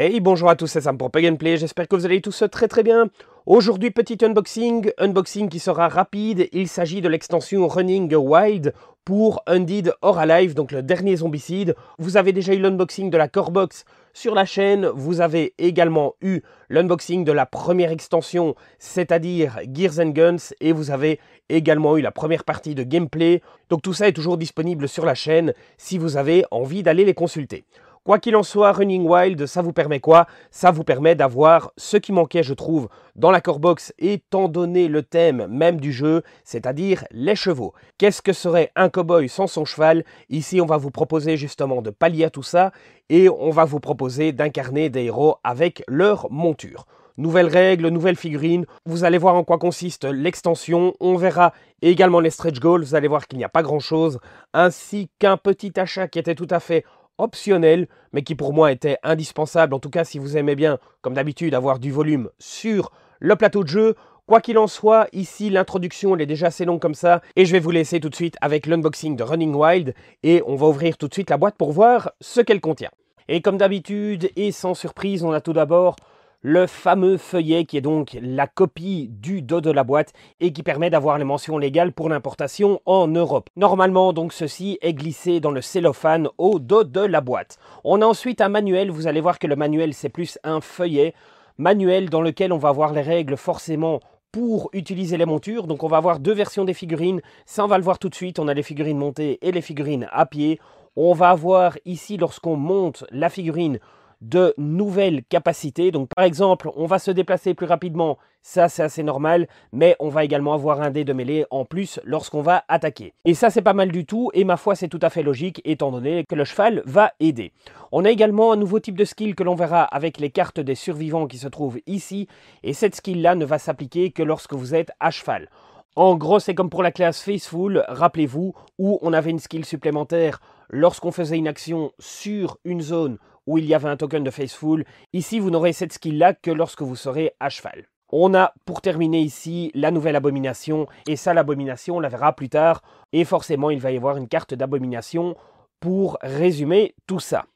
Hey, bonjour à tous, c'est Sam pour Peg Play, j'espère que vous allez tous très très bien. Aujourd'hui, petit unboxing, unboxing qui sera rapide, il s'agit de l'extension Running Wild pour Undead or Alive, donc le dernier zombicide. Vous avez déjà eu l'unboxing de la Core Box sur la chaîne, vous avez également eu l'unboxing de la première extension, c'est-à-dire Gears and Guns, et vous avez également eu la première partie de gameplay. Donc tout ça est toujours disponible sur la chaîne si vous avez envie d'aller les consulter. Quoi qu'il en soit, Running Wild, ça vous permet quoi? Ça vous permet d'avoir ce qui manquait, je trouve, dans la core box, étant donné le thème même du jeu, c'est-à-dire les chevaux. Qu'est-ce que serait un cowboy sans son cheval? Ici, on va vous proposer justement de pallier à tout ça, et on va vous proposer d'incarner des héros avec leur monture. Nouvelles règles, nouvelles figurines, vous allez voir en quoi consiste l'extension, on verra également les stretch goals, vous allez voir qu'il n'y a pas grand chose, ainsi qu'un petit achat qui était tout à fait optionnel, mais qui pour moi était indispensable, en tout cas si vous aimez bien, comme d'habitude, avoir du volume sur le plateau de jeu. Quoi qu'il en soit, ici l'introduction elle est déjà assez longue comme ça, et je vais vous laisser tout de suite avec l'unboxing de Running Wild, et on va ouvrir tout de suite la boîte pour voir ce qu'elle contient. Et comme d'habitude, et sans surprise, on a tout d'abord le fameux feuillet qui est donc la copie du dos de la boîte et qui permet d'avoir les mentions légales pour l'importation en Europe. Normalement donc ceci est glissé dans le cellophane au dos de la boîte. On a ensuite un manuel, vous allez voir que le manuel c'est plus un feuillet, manuel dans lequel on va voir les règles forcément pour utiliser les montures. Donc on va avoir deux versions des figurines, ça on va le voir tout de suite, on a les figurines montées et les figurines à pied. On va avoir ici lorsqu'on monte la figurine de nouvelles capacités. Donc par exemple, on va se déplacer plus rapidement, ça c'est assez normal, mais on va également avoir un dé de mêlée en plus lorsqu'on va attaquer. Et ça c'est pas mal du tout, et ma foi c'est tout à fait logique étant donné que le cheval va aider. On a également un nouveau type de skill que l'on verra avec les cartes des survivants qui se trouvent ici, et cette skill là ne va s'appliquer que lorsque vous êtes à cheval. En gros, c'est comme pour la classe Faceful, rappelez-vous, où on avait une skill supplémentaire lorsqu'on faisait une action sur une zone où il y avait un token de Faceful. Ici, vous n'aurez cette skill-là que lorsque vous serez à cheval. On a pour terminer ici la nouvelle abomination, et ça l'abomination on la verra plus tard, et forcément il va y avoir une carte d'abomination pour résumer tout ça.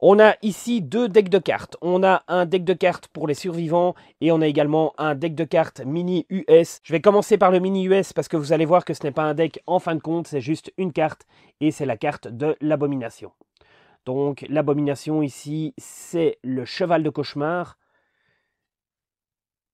On a ici deux decks de cartes. On a un deck de cartes pour les survivants et on a également un deck de cartes mini US. Je vais commencer par le mini US parce que vous allez voir que ce n'est pas un deck en fin de compte, c'est juste une carte et c'est la carte de l'abomination. Donc l'abomination ici, c'est le cheval de cauchemar.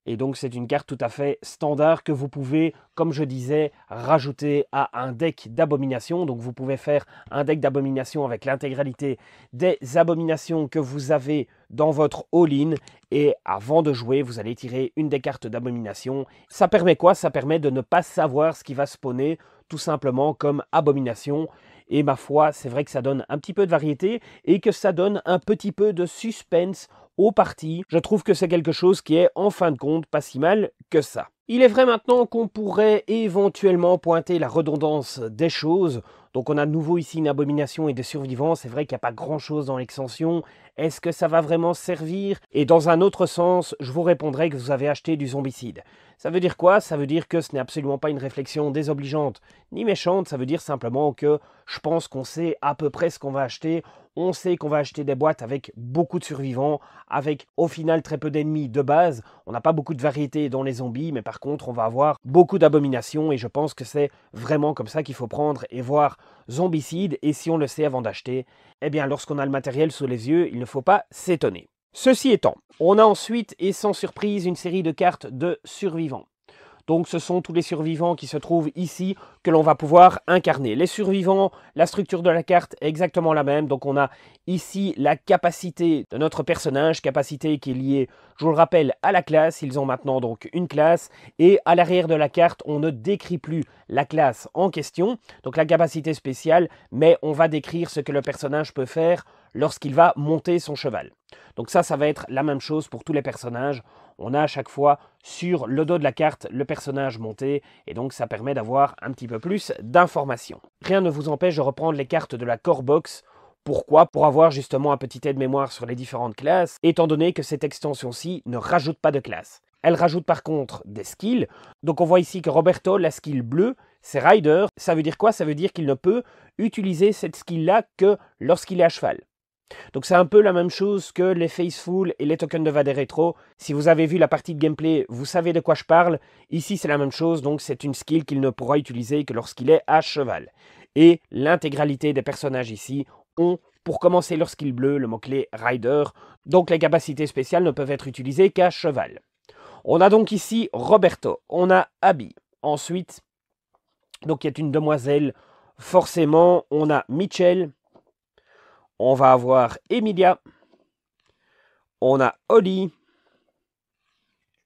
Et donc c'est une carte tout à fait standard que vous pouvez, comme je disais, rajouter à un deck d'abomination. Donc vous pouvez faire un deck d'abomination avec l'intégralité des abominations que vous avez dans votre all-in. Et avant de jouer, vous allez tirer une des cartes d'abomination. Ça permet quoi? Ça permet de ne pas savoir ce qui va spawner tout simplement comme abomination. Et ma foi, c'est vrai que ça donne un petit peu de variété et que ça donne un petit peu de suspense aux parties. Je trouve que c'est quelque chose qui est en fin de compte pas si mal que ça. Il est vrai maintenant qu'on pourrait éventuellement pointer la redondance des choses. Donc on a de nouveau ici une abomination et des survivants. C'est vrai qu'il n'y a pas grand chose dans l'extension. Est-ce que ça va vraiment servir? Et dans un autre sens, je vous répondrai que vous avez acheté du zombicide. Ça veut dire quoi? Ça veut dire que ce n'est absolument pas une réflexion désobligeante ni méchante, ça veut dire simplement que je pense qu'on sait à peu près ce qu'on va acheter. On sait qu'on va acheter des boîtes avec beaucoup de survivants, avec au final très peu d'ennemis de base. On n'a pas beaucoup de variété dans les zombies, mais par contre on va avoir beaucoup d'abominations et je pense que c'est vraiment comme ça qu'il faut prendre et voir zombicide. Et si on le sait avant d'acheter, eh bien lorsqu'on a le matériel sous les yeux, il ne faut pas s'étonner. Ceci étant, on a ensuite, et sans surprise, une série de cartes de survivants. Donc ce sont tous les survivants qui se trouvent ici que l'on va pouvoir incarner. Les survivants, la structure de la carte est exactement la même. Donc on a ici la capacité de notre personnage, capacité qui est liée, je vous le rappelle, à la classe. Ils ont maintenant donc une classe. Et à l'arrière de la carte, on ne décrit plus la classe en question, donc la capacité spéciale, mais on va décrire ce que le personnage peut faire lorsqu'il va monter son cheval. Donc ça, ça va être la même chose pour tous les personnages. On a à chaque fois sur le dos de la carte le personnage monté, et donc ça permet d'avoir un petit peu plus d'informations. Rien ne vous empêche de reprendre les cartes de la core box. Pourquoi? Pour avoir justement un petit aide-mémoire sur les différentes classes, étant donné que cette extension-ci ne rajoute pas de classe. Elle rajoute par contre des skills. Donc on voit ici que Roberto, la skill bleue, c'est Rider. Ça veut dire quoi? Ça veut dire qu'il ne peut utiliser cette skill-là que lorsqu'il est à cheval. Donc c'est un peu la même chose que les Faceful et les tokens de Vader Retro. Si vous avez vu la partie de gameplay, vous savez de quoi je parle. Ici c'est la même chose, donc c'est une skill qu'il ne pourra utiliser que lorsqu'il est à cheval. Et l'intégralité des personnages ici ont pour commencer leur skill bleu le mot-clé Rider, donc les capacités spéciales ne peuvent être utilisées qu'à cheval. On a donc ici Roberto, on a Abby, ensuite, donc qui est une demoiselle, forcément, on a Mitchell, on va avoir Emilia, on a Holly,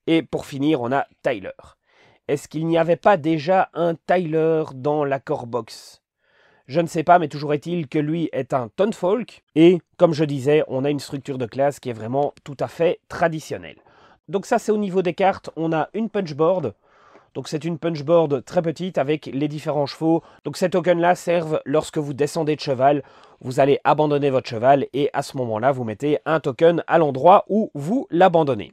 et pour finir, on a Tyler. Est-ce qu'il n'y avait pas déjà un Tyler dans la core box? Je ne sais pas, mais toujours est-il que lui est un Tonfolk, et comme je disais, on a une structure de classe qui est vraiment tout à fait traditionnelle. Donc ça c'est au niveau des cartes, on a une punchboard, donc c'est une punchboard très petite avec les différents chevaux. Donc ces tokens-là servent lorsque vous descendez de cheval, vous allez abandonner votre cheval et à ce moment-là, vous mettez un token à l'endroit où vous l'abandonnez.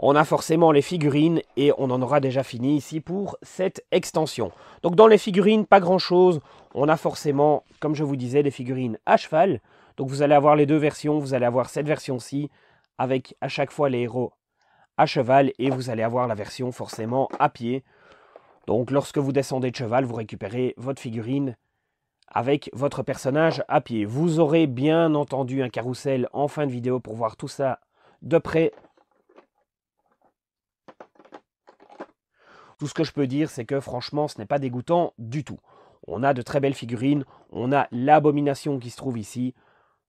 On a forcément les figurines et on en aura déjà fini ici pour cette extension. Donc dans les figurines, pas grand-chose. On a forcément, comme je vous disais, les figurines à cheval. Donc vous allez avoir les deux versions, vous allez avoir cette version-ci avec à chaque fois les héros à cheval et vous allez avoir la version forcément à pied. Donc lorsque vous descendez de cheval, vous récupérez votre figurine avec votre personnage à pied. Vous aurez bien entendu un carrousel en fin de vidéo pour voir tout ça de près. Tout ce que je peux dire, c'est que franchement, ce n'est pas dégoûtant du tout. On a de très belles figurines, on a l'abomination qui se trouve ici,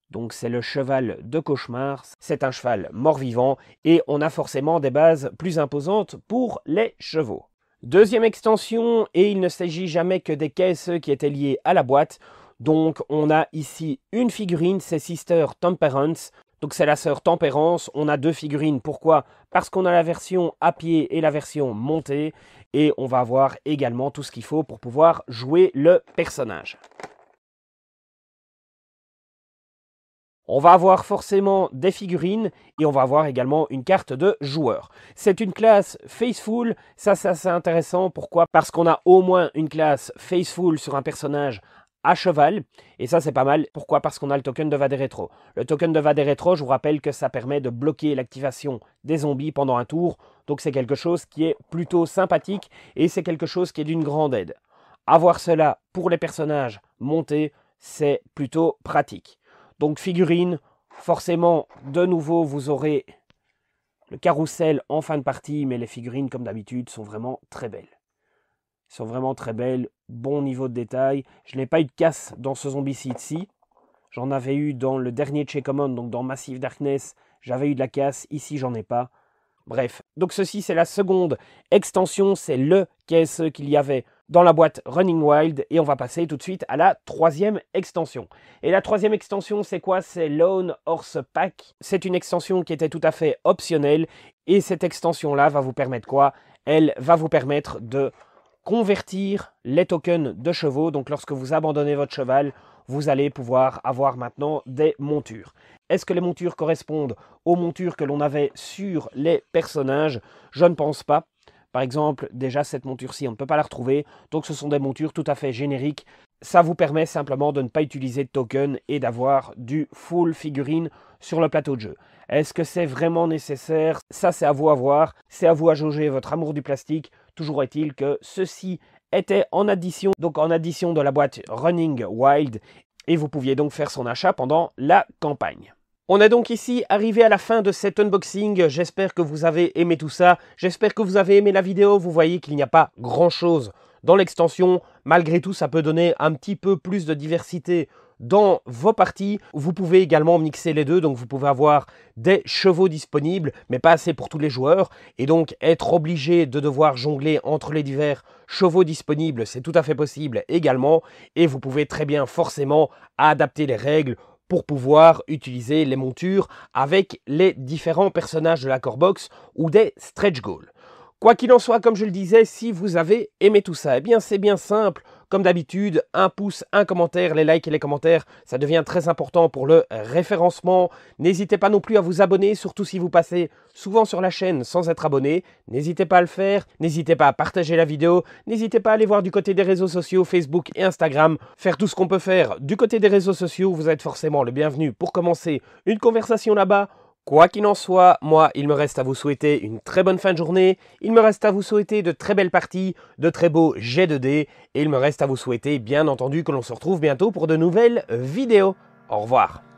donc c'est le cheval de cauchemar, c'est un cheval mort-vivant et on a forcément des bases plus imposantes pour les chevaux. Deuxième extension, et il ne s'agit jamais que des caisses qui étaient liées à la boîte. Donc on a ici une figurine, c'est Sister Temperance. Donc c'est la sœur Tempérance. On a deux figurines. Pourquoi? Parce qu'on a la version à pied et la version montée. Et on va avoir également tout ce qu'il faut pour pouvoir jouer le personnage. On va avoir forcément des figurines et on va avoir également une carte de joueur. C'est une classe Faceful, ça c'est assez intéressant. Pourquoi? Parce qu'on a au moins une classe Faceful sur un personnage à cheval, et ça c'est pas mal. Pourquoi? Parce qu'on a le token de Vaderetro. Le token de Vaderetro, je vous rappelle que ça permet de bloquer l'activation des zombies pendant un tour, donc c'est quelque chose qui est plutôt sympathique, et c'est quelque chose qui est d'une grande aide. Avoir cela pour les personnages montés, c'est plutôt pratique. Donc figurines, forcément, de nouveau, vous aurez le carrousel en fin de partie, mais les figurines, comme d'habitude, sont vraiment très belles. Elles sont vraiment très belles, bon niveau de détail. Je n'ai pas eu de casse dans ce zombicide-ci. J'en avais eu dans le dernier Check Command, donc dans Massive Darkness, j'avais eu de la casse. Ici, j'en ai pas. Bref, donc ceci, c'est la seconde extension, c'est le KSE qu'il y avait dans la boîte Running Wild et on va passer tout de suite à la troisième extension. Et la troisième extension, c'est quoi? C'est Lone Horse Pack. C'est une extension qui était tout à fait optionnelle et cette extension-là va vous permettre quoi? Elle va vous permettre de convertir les tokens de chevaux. Donc lorsque vous abandonnez votre cheval, vous allez pouvoir avoir maintenant des montures. Est-ce que les montures correspondent aux montures que l'on avait sur les personnages? Je ne pense pas. Par exemple, déjà cette monture-ci, on ne peut pas la retrouver, donc ce sont des montures tout à fait génériques. Ça vous permet simplement de ne pas utiliser de token et d'avoir du full figurine sur le plateau de jeu. Est-ce que c'est vraiment nécessaire? Ça, c'est à vous à voir. C'est à vous à jauger votre amour du plastique. Toujours est-il que ceci était en addition, donc en addition de la boîte Running Wild, et vous pouviez donc faire son achat pendant la campagne. On est donc ici arrivé à la fin de cet unboxing. J'espère que vous avez aimé tout ça. J'espère que vous avez aimé la vidéo. Vous voyez qu'il n'y a pas grand chose dans l'extension. Malgré tout, ça peut donner un petit peu plus de diversité dans vos parties. Vous pouvez également mixer les deux, donc vous pouvez avoir des chevaux disponibles, mais pas assez pour tous les joueurs, et donc être obligé de devoir jongler entre les divers chevaux disponibles, c'est tout à fait possible également, et vous pouvez très bien forcément adapter les règles pour pouvoir utiliser les montures avec les différents personnages de la core box ou des stretch goals. Quoi qu'il en soit, comme je le disais, si vous avez aimé tout ça, eh bien c'est bien simple. Comme d'habitude, un pouce, un commentaire, les likes et les commentaires, ça devient très important pour le référencement. N'hésitez pas non plus à vous abonner, surtout si vous passez souvent sur la chaîne sans être abonné. N'hésitez pas à le faire, n'hésitez pas à partager la vidéo, n'hésitez pas à aller voir du côté des réseaux sociaux, Facebook et Instagram, faire tout ce qu'on peut faire du côté des réseaux sociaux. Vous êtes forcément le bienvenu pour commencer une conversation là-bas. Quoi qu'il en soit, moi, il me reste à vous souhaiter une très bonne fin de journée, il me reste à vous souhaiter de très belles parties, de très beaux jets de dés, et il me reste à vous souhaiter, bien entendu, que l'on se retrouve bientôt pour de nouvelles vidéos. Au revoir.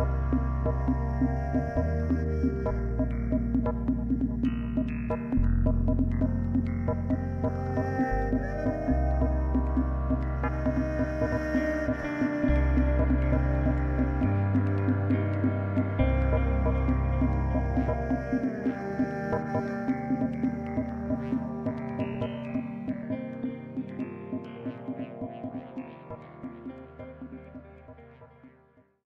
Thank you.